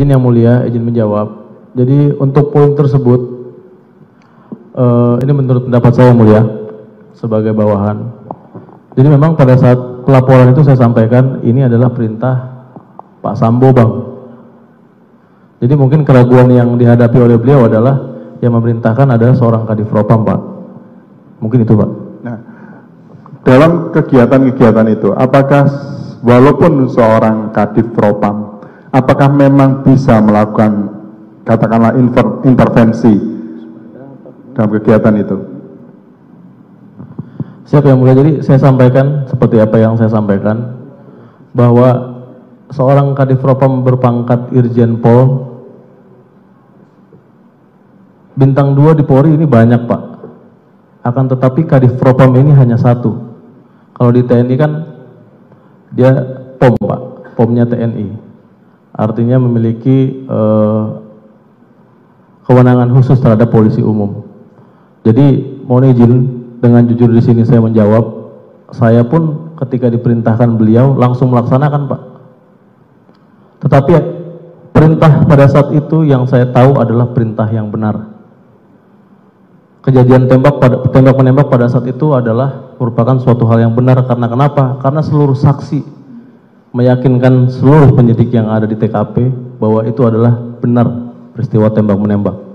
izin yang mulia, izin menjawab. Jadi untuk poin tersebut, eh, ini menurut pendapat saya mulia sebagai bawahan. Jadi memang pada saat pelaporan itu saya sampaikan ini adalah perintah Pak Sambo bang. Jadi mungkin keraguan yang dihadapi oleh beliau adalah yang memerintahkan adalah seorang kadif propam pak. Mungkin itu pak. Nah, dalam kegiatan-kegiatan itu, apakah walaupun seorang kadif propam, apakah memang bisa melakukan katakanlah inter- intervensi dalam kegiatan itu? Siapa yang mulia? Jadi saya sampaikan seperti apa yang saya sampaikan bahwa seorang kadif propam berpangkat Irjen Pol bintang 2 di Polri ini banyak pak akan tetapi kadif propam ini hanya satu kalau di TNI kan dia pom pak pomnya TNI artinya memiliki eh, kewenangan khusus terhadap polisi umum. Jadi mohon izin dengan jujur di sini saya menjawab saya pun ketika diperintahkan beliau langsung melaksanakan pak. Tetapi perintah pada saat itu yang saya tahu adalah perintah yang benar. Kejadian tembak pada tembak menembak pada saat itu adalah merupakan suatu hal yang benar. Karena kenapa? Karena seluruh saksi meyakinkan seluruh penyidik yang ada di TKP bahwa itu adalah benar peristiwa tembak menembak.